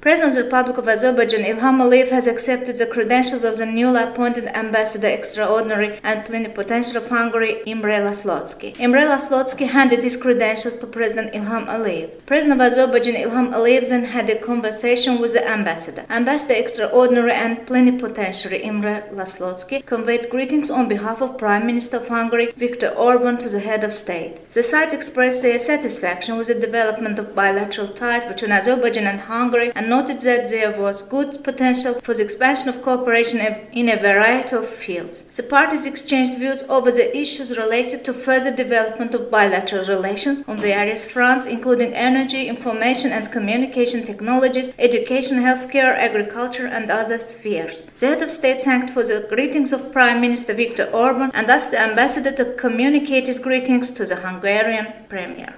President of the Republic of Azerbaijan Ilham Aliyev has accepted the credentials of the newly appointed Ambassador Extraordinary and Plenipotentiary of Hungary, Imre Laszloczki. Imre Laszloczki handed his credentials to President Ilham Aliyev. President of Azerbaijan Ilham Aliyev then had a conversation with the ambassador. Ambassador Extraordinary and Plenipotentiary Imre Laszloczki conveyed greetings on behalf of Prime Minister of Hungary Viktor Orban to the head of state. The sides expressed their satisfaction with the development of bilateral ties between Azerbaijan and Hungary and noted that there was good potential for the expansion of cooperation in a variety of fields. The parties exchanged views over the issues related to further development of bilateral relations on various fronts, including energy, information and communication technologies, education, healthcare, agriculture, and other spheres. The head of state thanked for the greetings of Prime Minister Viktor Orban and asked the ambassador to communicate his greetings to the Hungarian Premier.